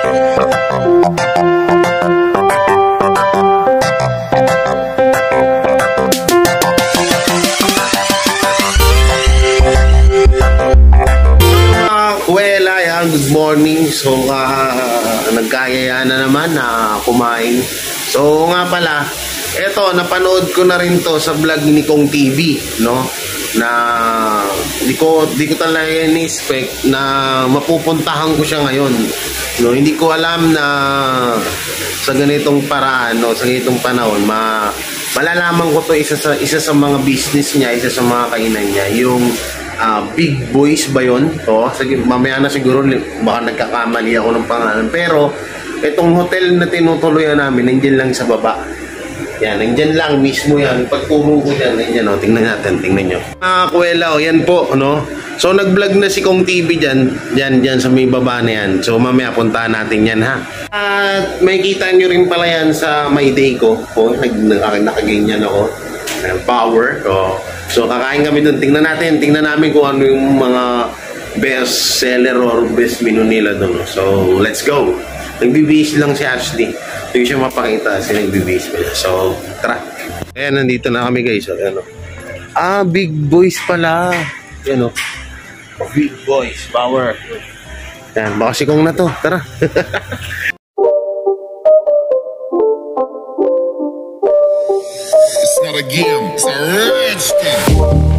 Well, ayan, good morning. So, uh, nagkayaya na naman na kumain. So, nga pala, eto, napanood ko na rin to sa vlog ni Kong TV, no? Na, di ko, di ko talaga in-expect na mapupuntahan ko siya ngayon. No, hindi ko alam na sa ganitong paraan, no, sa ganitong panahon, ma malalaman ko to isa sa isa sa mga business niya, isa sa mga kainan niya, yung ah, Big Boys ba yun? O, sige, mamaya na siguro, baka nagkakamali ako ng pangalan. Pero, itong hotel na tinutuloyan namin, nandiyan lang sa baba. Yan, nandiyan lang mismo yan. Pagturo ko dyan, nandiyan o, tingnan natin, tingnan nyo. Mga kuwela, o, yan po, no? So, nag-vlog na si Kong TV dyan, dyan, dyan sa may baba na yan. So, mamaya puntahan natin yan, ha? At may kita nyo rin pala yan sa My Day ko. O, nag, nakaganyan ako. Ayan, power. O, so, kakain kami dun. Tingnan natin, tingnan namin kung ano yung mga best seller or best menu nila dun. So, let's go. Nagbibihis lang si Ashley. Hindi siya mapakita kasi nagbibihis pa siya. So, tara. Ayan, nandito na kami guys. Ayan, o. Ah, big boys pala. Ayan o. Big boys, power. Ayan, baka si Kong na to. Tara. It's not a game, it's a rich thing.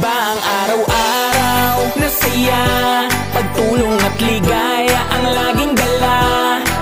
Iba ang araw-araw na saya? Pagtulong at ligaya ang laging dala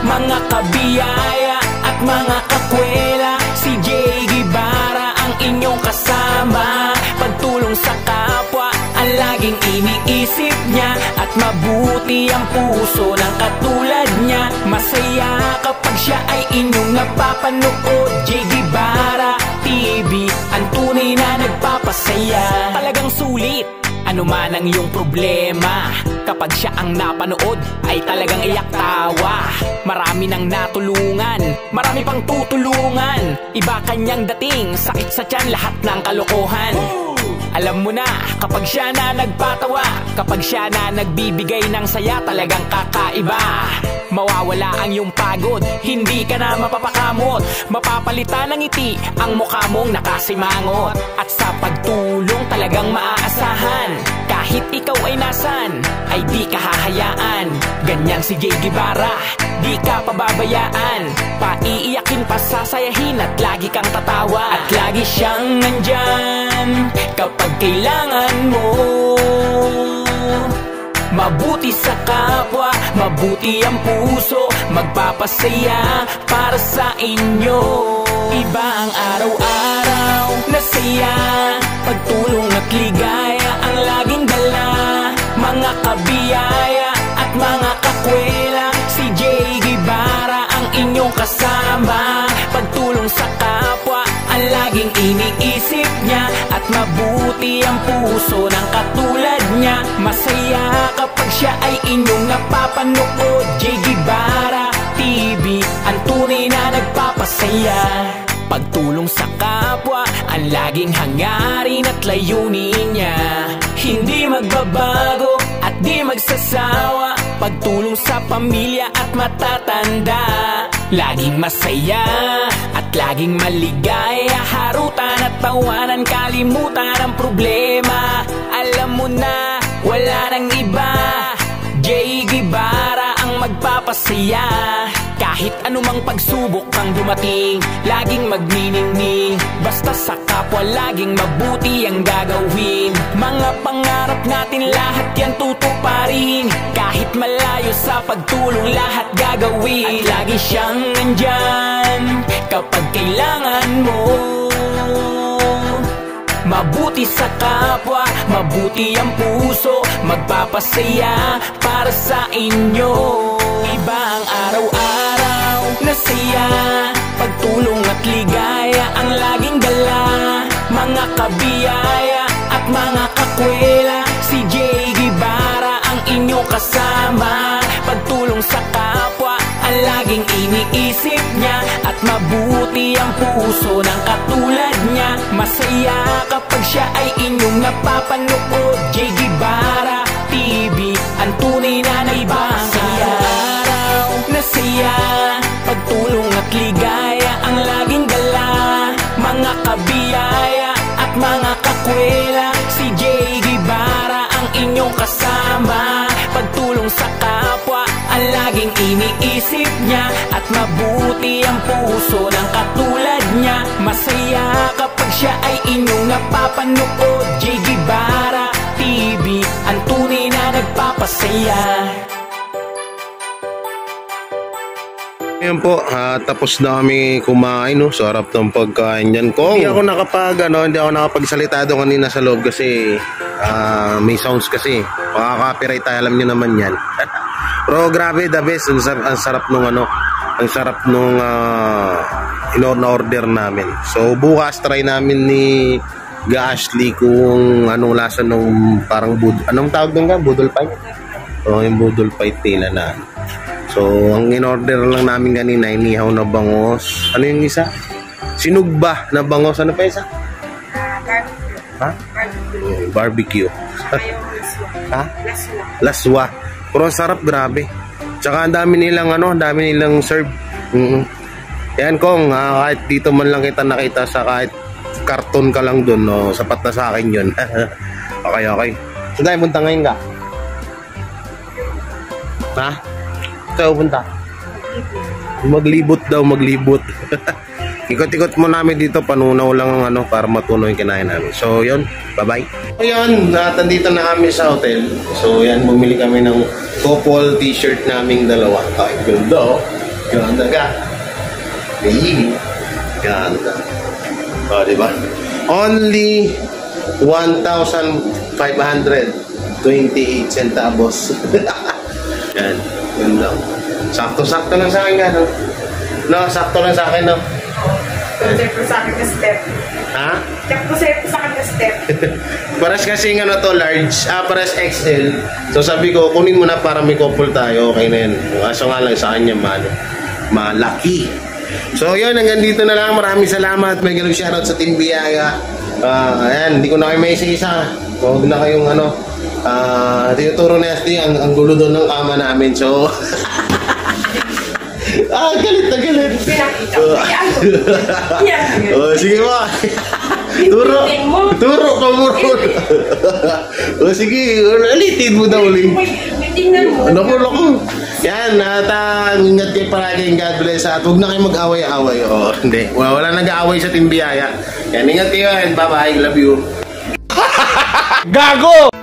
Mga kabiyaya at mga kakwela Si Jay Guevara ang inyong kasama. Pagtulong sa kapwa ang laging iniisip niya. At mabuti ang puso ng katulad niya. Masaya kapag siya ay inyong napapanood. Jay Guevara TV Ang tunay na nagpapasaya. Talagang sulit ano man ang iyong problema. Kapag siya ang napanood Ay talagang iyak tawa. Marami nang natulungan Marami pang tutulungan. Iba kanyang dating Sakit sa tiyan lahat ng kalokohan. Alam mo na, kapag siya na nagpatawa Kapag siya na nagbibigay ng saya Talagang kakaiba Mawawala ang iyong pagod Hindi ka na mapapakamot. Mapapalitan ng ngiti Ang mukha mong nakasimangot. At sa pagtulong talagang maaasahan Kahit ikaw ay nasan Ay di ka hahayaan. Ganyan si Jay Guevara Di ka pababayaan. Paiiyakin, pasasayahin At lagi kang tatawa. At lagi siyang nandyan Kapag kailangan mo. Mabuti sa kapwa, mabuti ang puso Magpapasaya para sa inyo. Iba ang araw-araw na saya Pagtulong at ligaya ang laging dala. Mga kabiyaya at mga kakwela Si Jay Guevara ang inyong kasama. Pagtulong sa kapwa laging iniisip niya. At mabuti ang puso ng katulad niya. Masaya kapag siya ay inyong napapanood. Jay Guevara TV Ang tunay na nagpapasaya. Pagtulong sa kapwa Ang laging hangarin at layunin niya. Hindi magbabago at di magsasawa. Pagtulong sa pamilya at matatanda Laging masaya at laging maligaya. Harutan at tawanan, kalimutan ang problema. Alam mo na, wala nang iba. Jay Guevara ang magpapasaya kahit anumang pagsubok kang dumating Laging magniningning. Basta sa kapwa laging mabuti ang gagawin. Mga pangarap natin lahat yan tutuparin. Kahit malayo sa pagtulong lahat gagawin. At lagi siyang nandyan Kapag kailangan mo. Mabuti sa kapwa, mabuti ang puso. Magpapasaya para sa inyo. Iba ang araw-araw na saya Pagtulong at ligaya ang laging dala. Mga kabiyaya at mga kakwela. Si Jay Guevara ang inyong kasama. Pagtulong sa kapwa ang laging iniisip niya. At mabuti ang puso ng katulad niya. Masaya kapag siya ay inyong napapanood J. mga kakwela Si J. Guevara ang inyong kasama Pagtulong sa kapwa ang laging iniisip niya At mabuti ang puso ng katulad niya Masaya kapag siya ay inyong napapanood J. Guevara TV Ang tunay na nagpapasaya Ayan po, ah, tapos na kami kumain, no? Sarap ng pagkain yan. Kung hindi ako nakapag, ano, hindi ako nakapagsalita doon kanina sa loob kasi ah, may sounds kasi. Makaka-copyright tayo, alam niyo naman yan. Pero grabe, the best. Ang, sar- ang sarap nung ano, ang sarap nung uh, in-order namin. So, bukas try namin ni Ga Ashley kung anong lasa nung parang bud anong tawag doon? Budol pie? O, yung budol pie nila na So, ang in-order lang namin kanina, inihaw na bangos. Ano yung isa? Sinugba na bangos. Ano pa isa? Ha? Mm, barbecue. ha? Laswa. Pero ang sarap, grabe. Tsaka ang dami nilang ano, ang dami nilang serve. mm Yan kong, ah, kahit dito man lang kita nakita sa kahit karton ka lang dun, no, sapat na sa akin yun. okay, okay. Saan tayo punta ngayon ka? Ha? Saan punta? Maglibot daw, maglibot. Ikot-ikot mo namin dito, panunaw lang ang ano para matunaw yung kinain namin. So, yun. Bye-bye. So, yun. Natandito na kami sa hotel. So, yan. Bumili kami ng couple t-shirt naming dalawa. Ay, ganda oh. Ganda ka. Baby. Ganda. O, di ba? Only 1,528 centavos. yan. Ganda. Sakto-sakto lang sa akin nga, no? No, sakto lang sa akin, no? Check ko sa akin na step. Ha? Check ko sa akin na step. Pares kasi ano to, large. Ah, pares XL. So sabi ko, kunin mo na para may couple tayo. Okay na yun. Kaso nga lang sa kanya, mal malaki. So yun, hanggang dito na lang. Maraming salamat. May ganun shoutout sa Team Biyaga. Ah, ayan, hindi ko na kayo may isa-isa. Huwag na kayong ano, ah, tinuturo na SD, ang, ang gulo doon ng kama namin. So, ah, galit na galit. Oh, sige mo. Turo. Turo ka mo ron. oh, sige. Ulitin mo daw ulit. Mo. Naku, naku. Yan, at uh, ingat kayo palagi God bless at huwag na kayo mag-away-away. Oh, hindi. Wala, wala nag-aaway sa Timbiyaya. Yan, ingat kayo and bye-bye. Love you. Gago!